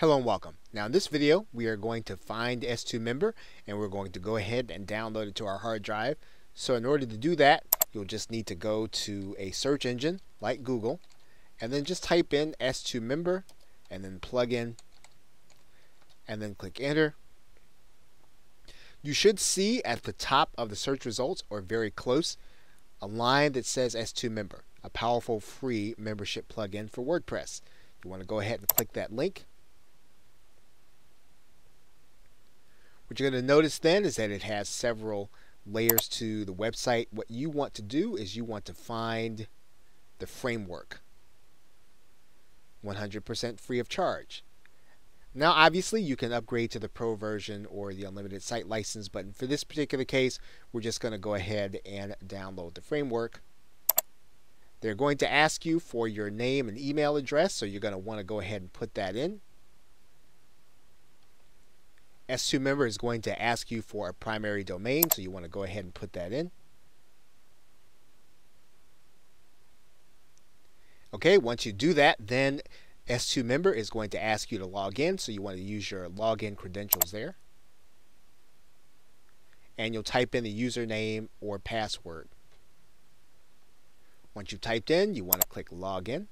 Hello and welcome. Now in this video we are going to find S2 member and we're going to go ahead and download it to our hard drive. So in order to do that you'll just need to go to a search engine like Google and then just type in S2 member and then plug in and then click enter. You should see at the top of the search results or very close a line that says S2 member, a powerful free membership plugin for WordPress. You want to go ahead and click that link What you're going to notice then is that it has several layers to the website. What you want to do is you want to find the framework 100% free of charge. Now obviously you can upgrade to the pro version or the unlimited site license but for this particular case we're just going to go ahead and download the framework. They're going to ask you for your name and email address so you're going to want to go ahead and put that in. S2 member is going to ask you for a primary domain, so you want to go ahead and put that in. Okay, once you do that, then S2 member is going to ask you to log in, so you want to use your login credentials there. And you'll type in the username or password. Once you've typed in, you want to click login.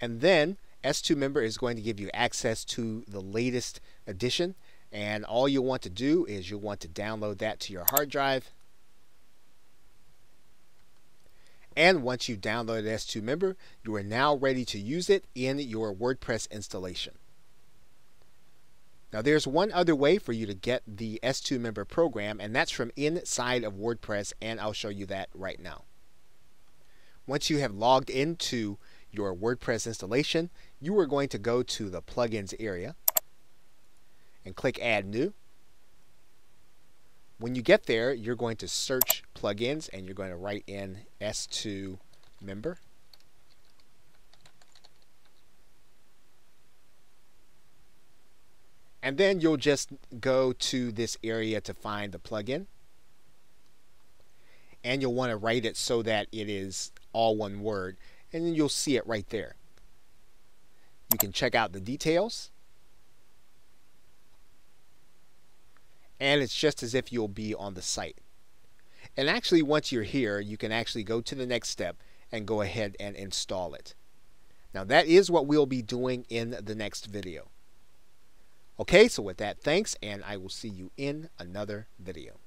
And then S2 member is going to give you access to the latest edition and all you want to do is you'll want to download that to your hard drive and once you download S2 member you are now ready to use it in your WordPress installation. Now there's one other way for you to get the S2 member program and that's from inside of WordPress and I'll show you that right now. Once you have logged into your WordPress installation, you are going to go to the plugins area and click add new. When you get there, you're going to search plugins and you're going to write in S2 member. And then you'll just go to this area to find the plugin. And you'll want to write it so that it is all one word and then you'll see it right there. You can check out the details. And it's just as if you'll be on the site. And actually, once you're here, you can actually go to the next step and go ahead and install it. Now, that is what we'll be doing in the next video. Okay, so with that, thanks, and I will see you in another video.